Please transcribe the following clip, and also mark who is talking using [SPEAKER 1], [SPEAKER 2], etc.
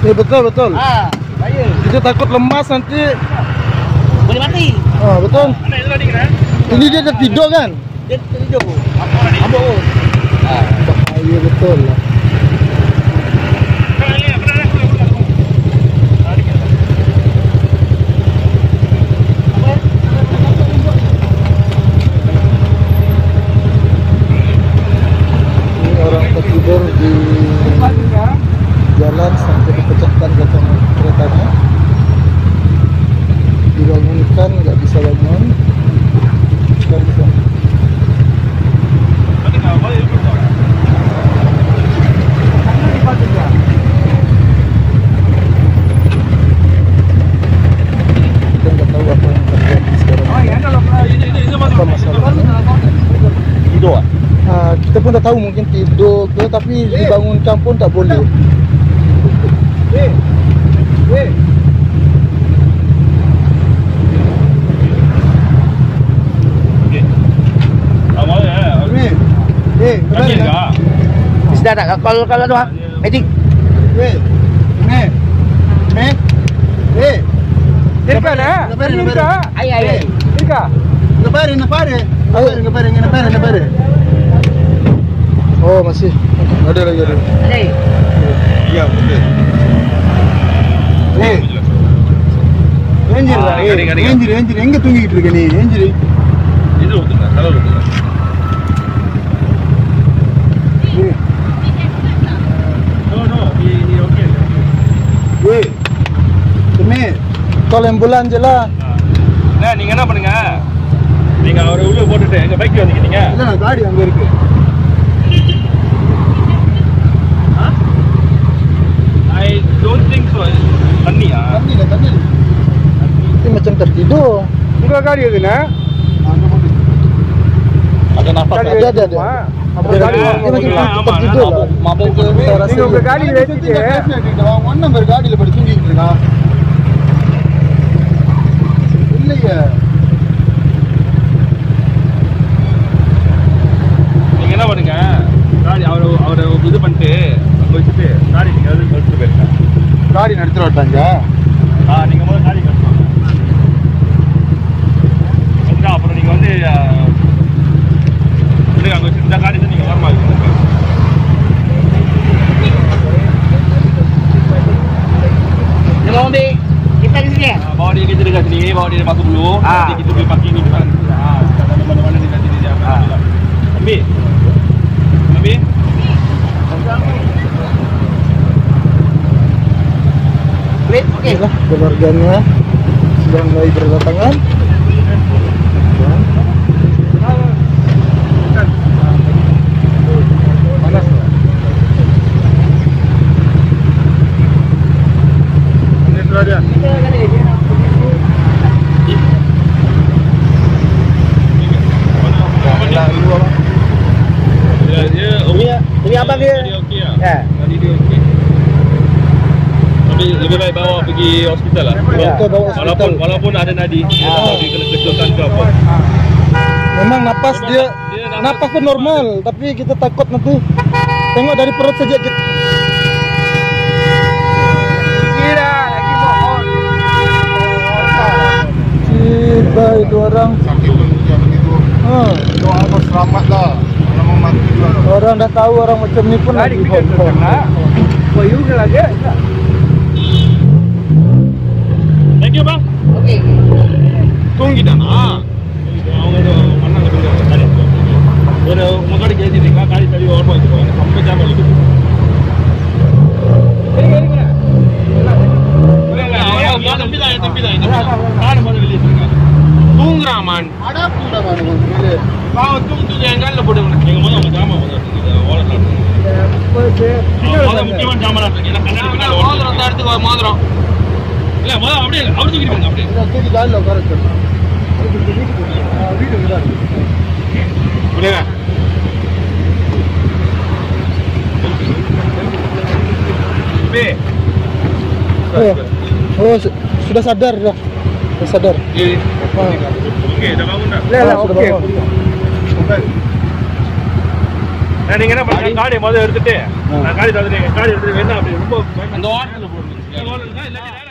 [SPEAKER 1] betul betul.
[SPEAKER 2] Ah.
[SPEAKER 1] Kita takut lemas nanti.
[SPEAKER 2] Boleh mati.
[SPEAKER 1] Ah, betul.
[SPEAKER 3] Itu kan?
[SPEAKER 1] Ini dia dah tidur kan?
[SPEAKER 2] Dia
[SPEAKER 3] tadi?
[SPEAKER 2] Ambok. Ah.
[SPEAKER 1] Bahaya betul lah. Orang tertidur di jalan sampai dipecahkan gotong keretanya. Dibangunkan nggak bisa bangun. Nggak bisa. Kita
[SPEAKER 3] ah?
[SPEAKER 1] Kita pun dah tahu mungkin tidur ke tapi dibangunkan pun tak boleh.
[SPEAKER 3] Dah tak?
[SPEAKER 2] Kalau kalau tu ha? Edik.
[SPEAKER 1] Eh. Eh. Eh. Dia
[SPEAKER 2] kena. Dia ni dah. Ai ai. Dia.
[SPEAKER 1] Ngapare ngapare. Ngapare ngapare ngapare ngapare. Oh masih. Ada lagi ada.
[SPEAKER 2] Ada.
[SPEAKER 3] Ya boleh.
[SPEAKER 1] ஏஞ்சிரு ஏஞ்சிரு எங்க தூங்கிட்டு இருக்க நீ? ஏஞ்சிரு
[SPEAKER 3] இது ஊத்துங்க கலர் ஊத்துங்க தொலைம்புலாஞ்சலா நீங்க என்ன பண்ணுங்க? நீங்க அவரை உள்ள போட்டுட்டு எங்க பைக் வந்துக்கிட்டீங்க.
[SPEAKER 1] இல்ல காடி அங்க இருக்கு.
[SPEAKER 2] Cerita,
[SPEAKER 1] tinggal
[SPEAKER 2] eh.
[SPEAKER 1] flat dia. Orang one number காடியில படுத்து தூங்கிட்டு இருக்கான். இல்லையே.
[SPEAKER 3] நீங்க என்ன பண்ணுங்க காடி அவரை அவரை இது பண்ணிட்டு வச்சுட்டு காடி நீங்க எடுத்துட்டு போயிருங்க
[SPEAKER 1] காடி நடத்திட்டு வட்டாங்க
[SPEAKER 2] Mau ambil kita di sini.
[SPEAKER 3] Ah, bawa dia kerja dekat sini, bawa dia masuk dulu.
[SPEAKER 2] Ah.
[SPEAKER 3] Nanti kita boleh parking ni depan. Ah, kat mana-mana ni nanti dia.
[SPEAKER 2] Ah.
[SPEAKER 3] Ambil. Ambil.
[SPEAKER 2] Okey.
[SPEAKER 1] Inilah keluarganya sedang mulai berdatangan. Sudah dia.
[SPEAKER 2] Ini ini
[SPEAKER 3] okey lah.
[SPEAKER 2] Ya.
[SPEAKER 3] Tadi dia okey. Tapi lebih baik bawa pergi hospital lah.
[SPEAKER 2] Ya.
[SPEAKER 3] Walaupun walaupun ada nadi, dia
[SPEAKER 2] Ah.
[SPEAKER 3] tahu dia kena kejutkan ke apa.
[SPEAKER 1] Memang napas dia,
[SPEAKER 3] dia napas
[SPEAKER 1] napas tu normal, tapi kita takut nanti tengok dari perut saja kita. itu orang. Ha,
[SPEAKER 4] Doa apa selamat lah Kalau mau mati juga
[SPEAKER 1] orang dah tahu orang macam ni pun
[SPEAKER 2] Kali
[SPEAKER 1] lagi
[SPEAKER 2] kita
[SPEAKER 1] hong-hong.
[SPEAKER 2] kena. Boyu ke lagi?
[SPEAKER 3] Thank you bang.
[SPEAKER 2] Okey.
[SPEAKER 3] தூங்கிட்டானா அவங்க ஏதோ பண்ணாங்க தூங்க காடி ஒரு உங்க காடிக்கு ஏற்றிட்டீங்களா காடி தள்ளி ஓரமாக வச்சுக்கோ எனக்கு ரொம்ப கொஞ்சம் போட்டு நீங்கள் ஜாமான் முக்கியமான ஜாமான் மோதிரம் தான் எடுத்துக்கோ இல்லை முதல்ல அப்படியே அப்படி தூக்கிடுவீங்க அப்படியே.
[SPEAKER 1] தூக்கி காலில்
[SPEAKER 3] உட்கார வீட்டுக்கு
[SPEAKER 1] Oh, sudah sadar dah. Sudah sadar.
[SPEAKER 3] Okey, dah bangun நீங்க என்ன பண்ணுங்க? காடி முதல்ல எடுத்துட்டு காடி தந்துட்டேன் காடி எடுத்துட்டு வேணா அப்படி ரொம்ப அந்த போடுங்க